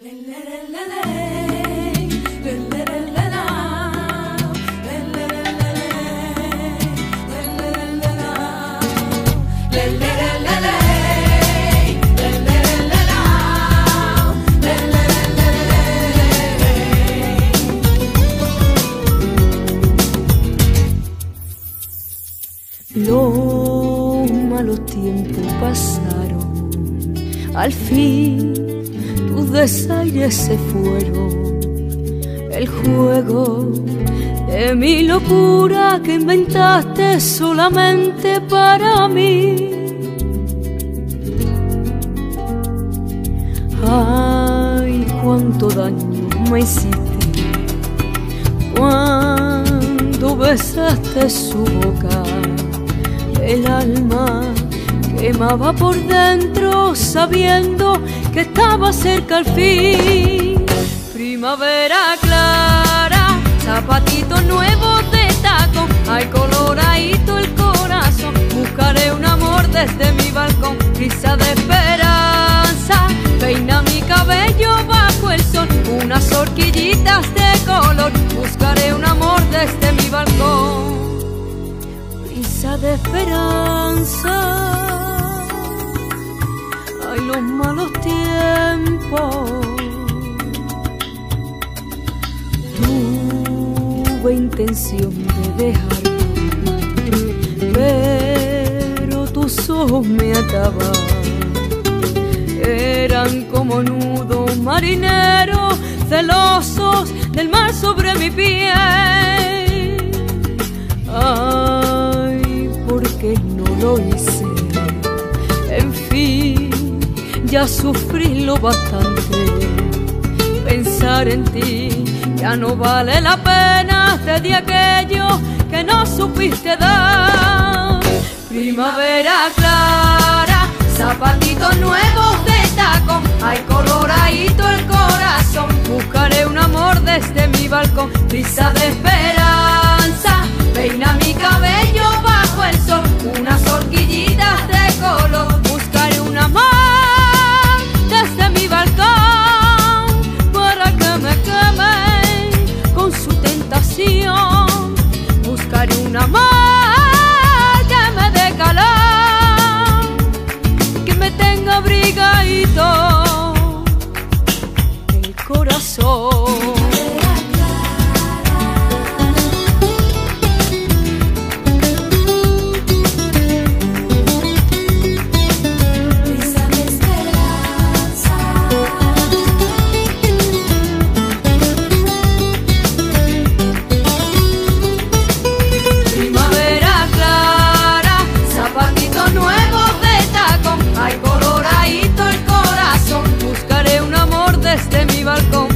Los malos tiempos pasaron, al fin desaires se fueron. El juego de mi locura que inventaste solamente para mí. Ay, cuánto daño me hiciste cuando besaste su boca el alma quemaba por dentro sabiendo que estaba cerca al fin. Primavera clara, zapatitos nuevos de taco, hay coloradito el corazón. Buscaré un amor desde mi balcón, prisa de esperanza, peina mi cabello bajo el sol, unas horquillitas de color. Buscaré un amor desde mi balcón de esperanza. Los malos tiempos. Tuve intención de dejar, pero tus ojos me ataban. Eran como nudos marineros celosos del mar sobre mi piel. Que no lo hice. ya sufrí lo bastante. Pensar en ti ya no vale la pena, te di aquello que no supiste dar. Primavera clara, zapatitos nuevos de tacón, hay coloradito el corazón. Buscaré un amor desde mi balcón, prisa de espera algo